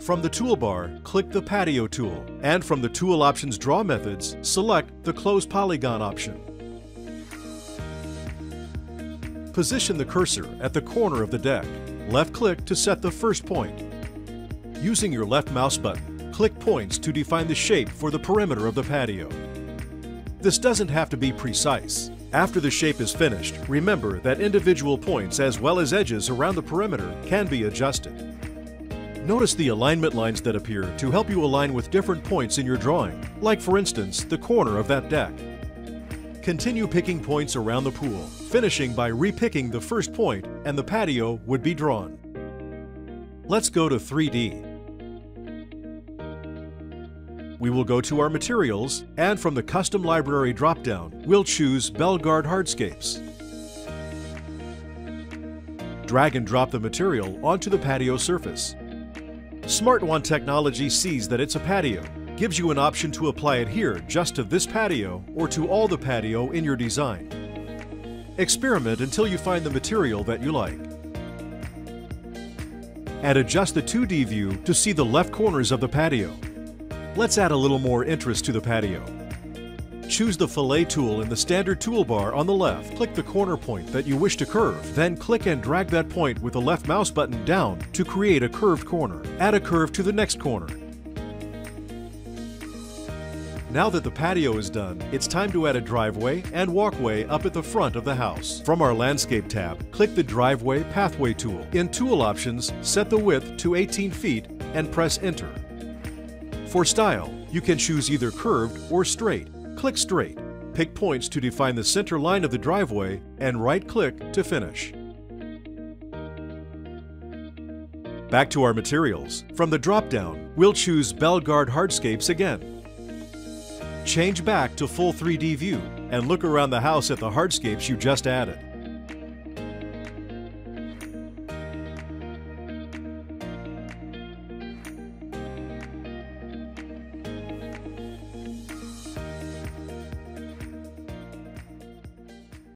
From the toolbar, click the Patio tool, and from the Tool Options Draw Methods, select the Close Polygon option. Position the cursor at the corner of the deck. Left-click to set the first point. Using your left mouse button, click points to define the shape for the perimeter of the patio. This doesn't have to be precise. After the shape is finished, remember that individual points as well as edges around the perimeter can be adjusted. Notice the alignment lines that appear to help you align with different points in your drawing, like for instance, the corner of that deck. Continue picking points around the pool, finishing by repicking the first point and the patio would be drawn. Let's go to 3D. We will go to our materials and from the Custom Library dropdown, we'll choose Belgard Hardscapes. Drag and drop the material onto the patio surface. Smart One technology sees that it's a patio, gives you an option to apply it here just to this patio or to all the patio in your design. Experiment until you find the material that you like. And adjust the 2D view to see the left corners of the patio. Let's add a little more interest to the patio. Choose the Fillet tool in the standard toolbar on the left. Click the corner point that you wish to curve. Then click and drag that point with the left mouse button down to create a curved corner. Add a curve to the next corner. Now that the patio is done, it's time to add a driveway and walkway up at the front of the house. From our Landscape tab, click the Driveway Pathway tool. In Tool Options, set the width to 18 feet and press Enter. For style, you can choose either curved or straight. Click Straight. Pick points to define the center line of the driveway and right-click to finish. Back to our materials. From the drop-down, we'll choose Belgard Hardscapes again. Change back to full 3D view and look around the house at the hardscapes you just added.